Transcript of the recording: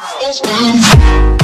It's fine.